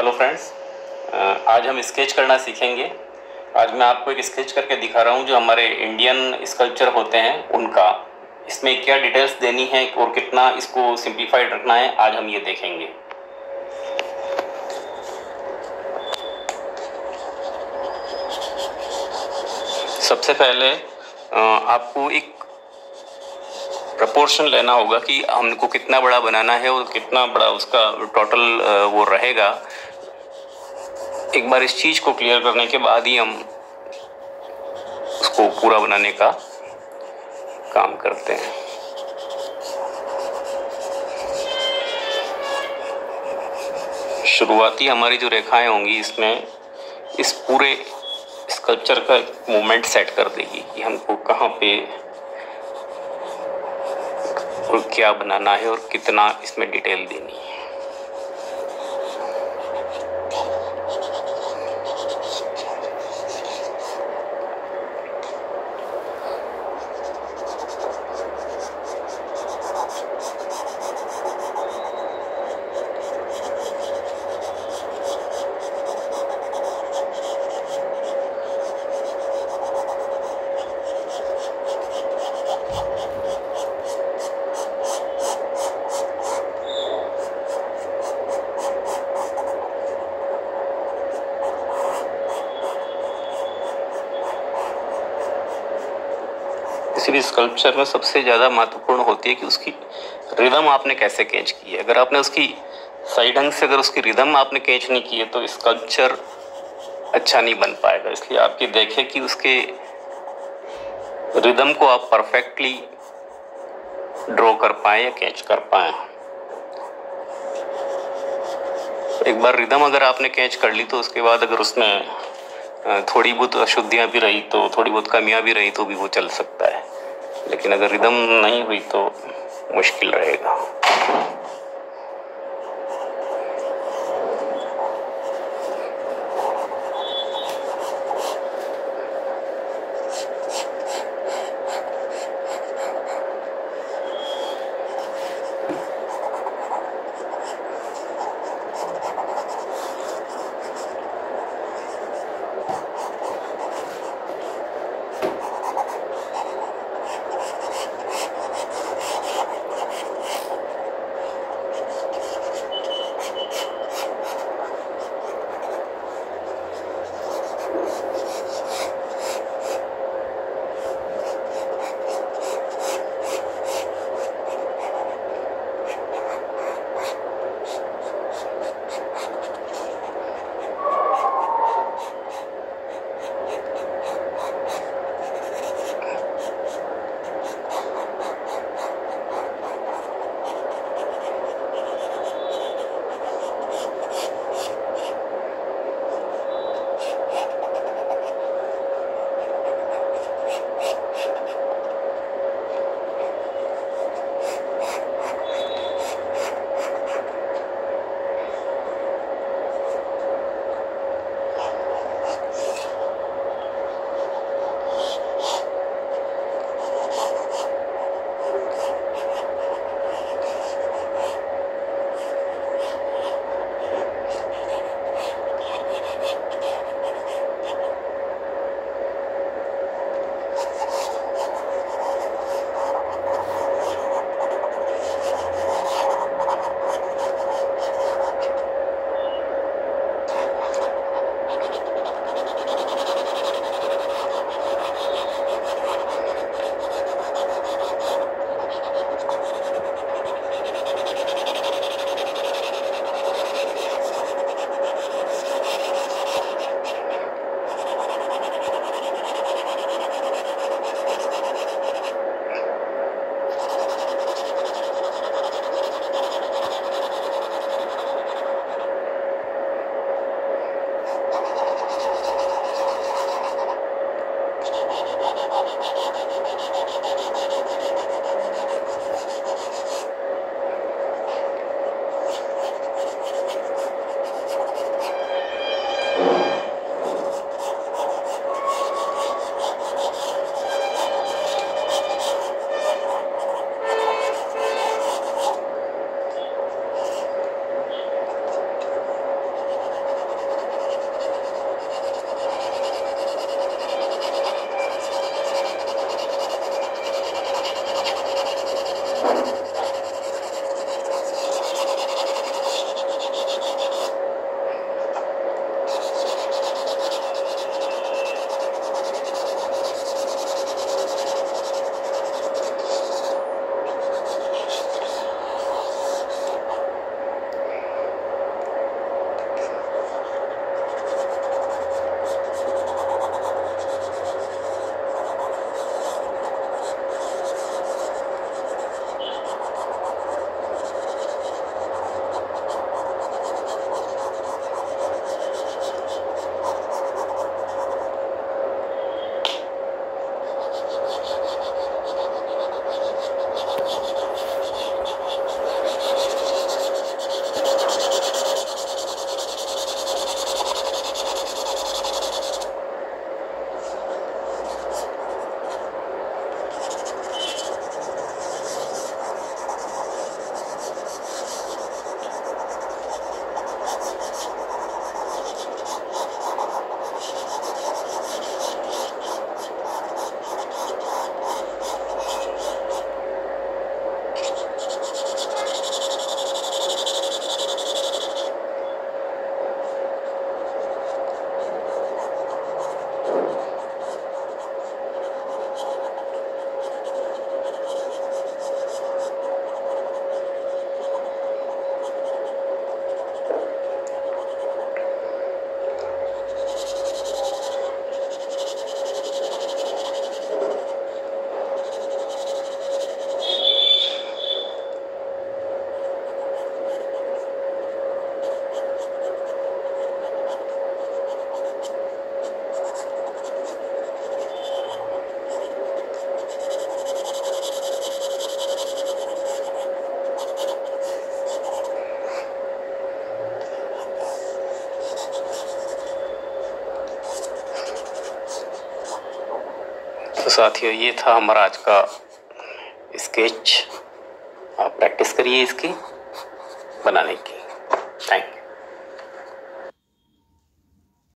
Hello friends आज हम sketch करना सीखेंगे। आज मैं आपको एक स्केच करके दिखा रहा हूँ जो हमारे इंडियन स्कल्पचर होते हैं, उनका। इसमें क्या डिटेल्स देनी है और कितना इसको सिंप्लीफाइड रखना है, आज हम ये देखेंगे। सबसे पहले आपको एक प्रपोर्शन लेना होगा कि हमको कितना बड़ा बनाना है और कितना बड़ा उसका टोटल वो रहेगा। एक बार इस चीज़ को क्लियर करने के बाद ही हम उसको पूरा बनाने का काम करते हैं। शुरुआती हमारी जो रेखाएँ होंगी, इसमें इस पूरे स्कल्पचर का मूवमेंट सेट कर देगी कि हमको कहाँ पे और क्या बनाना है और कितना इसमें डिटेल देनी है। किसी भी स्कल्पचर में सबसे ज़्यादा महत्वपूर्ण होती है कि उसकी रिदम आपने कैसे कैच की है। अगर आपने उसकी सही ढंग से अगर उसकी रिदम आपने कैच नहीं की है तो स्कल्पचर अच्छा नहीं बन पाएगा। इसलिए आपकी देखें कि उसके रिदम को आप परफेक्टली ड्रॉ कर पाए या कैच कर पाए। एक बार रिदम अगर आपने कैच कर ली तो उसके बाद अगर उसमें थोड़ी बहुत अशुद्धियाँ भी रही तो थोड़ी बहुत कमियाँ भी रही तो भी वो चल सकता है। लेकिन अगर रिदम नहीं हुई तो मुश्किल रहेगा। तो साथियों ये था हमारा आज का स्केच। आप प्रैक्टिस करिए इसकी बनाने की।